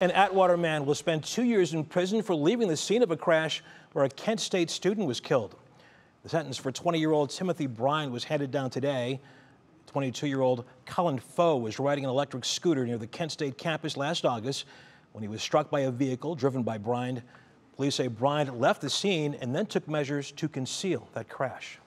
An Atwater man will spend two years in prison for leaving the scene of a crash where a Kent State student was killed. The sentence for 20-year-old Timothy Brind was handed down today. 22-year-old Colin Pho was riding an electric scooter near the Kent State campus last August when he was struck by a vehicle driven by Brind. Police say Brind left the scene and then took measures to conceal that crash.